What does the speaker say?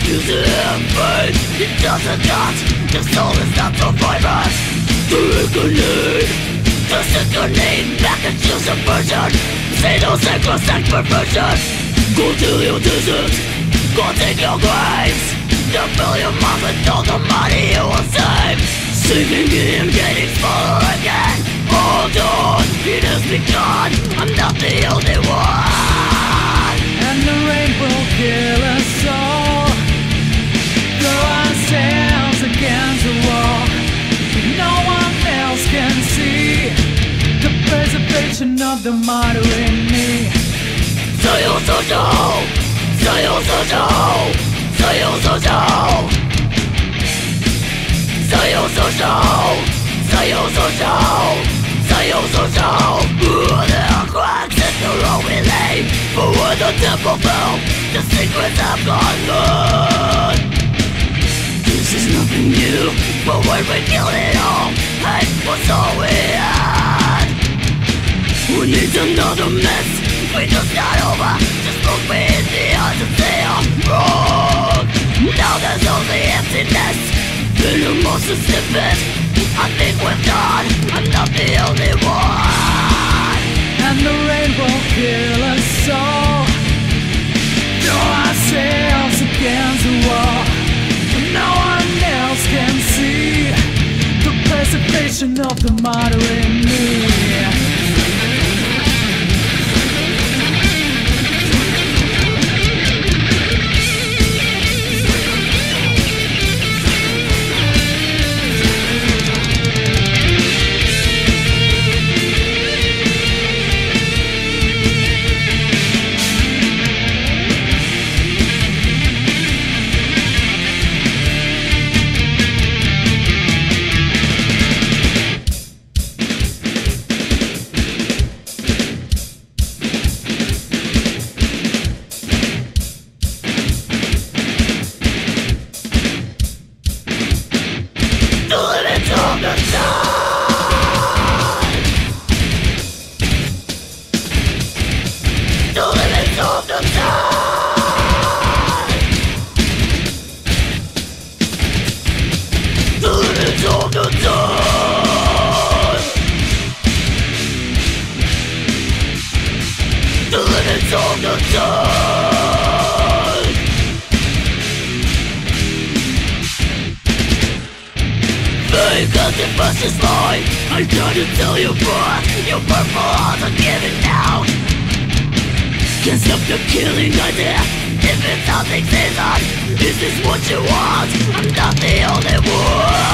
to have faith It doesn't not The soul is not to vibrant To incarnate To set your name back and choose a version Say no sacrosanct perversion Go to your desert Go take your graves To fill your with all the money you will save Sinking in getting smaller again Hold on, it has begun I'm not the only one And the rain will kill us not the matter in me 左右相乗左右相乗左右相乗左右相乗左右相乗左右相乗 Ooh, the clocks in the wrong we lay Forward the temple film The secrets have gone good This is nothing new But when we killed it all It was always Needs another mess? We just got over Just look me in the eyes and say I'm wrong Now there's only emptiness Venomous and snippet I think we're done I'm not the only one And the rain will kill us all Throw ourselves against the wall No one else can see The preservation of the martyr in me of the The limits of the The limits of the the bus is mine. I gotta tell you but Your purple hearts are giving out Can't stop the killing idea If it's something season Is this is what you want? I'm not the only one